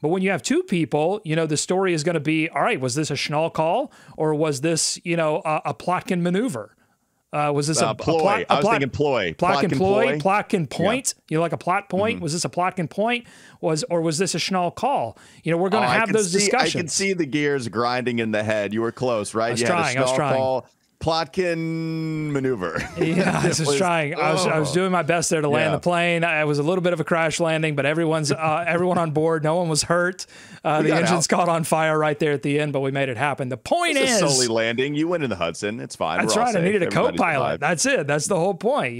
But when you have two people, you know, the story is going to be all right, was this a Schnall call or was this, you know, a, a Plotkin maneuver? Uh, was this Uh, a, ploy. a plot? I A was plot, thinking ploy. Plotkin ploy. Plotkin point. You know, like a plot point. Mm-hmm. Was this a Plotkin point? Was or was this a Schnall call? You know, we're going Oh, to I have those see, discussions. I can see the gears grinding in the head. You were close, right? was you trying, had a was Schnall trying. call, Plotkin maneuver. Yeah, I was just trying. I was, I was doing my best there to land Yeah. the plane. I was a little bit of a crash landing, but everyone's uh, everyone on board. No one was hurt. Uh, the engines out. caught on fire right there at the end, but we made it happen. The point It's is, Sully landing. You went in the Hudson. It's fine. that's We're right. I needed a co-pilot. survived. That's it. That's the whole point.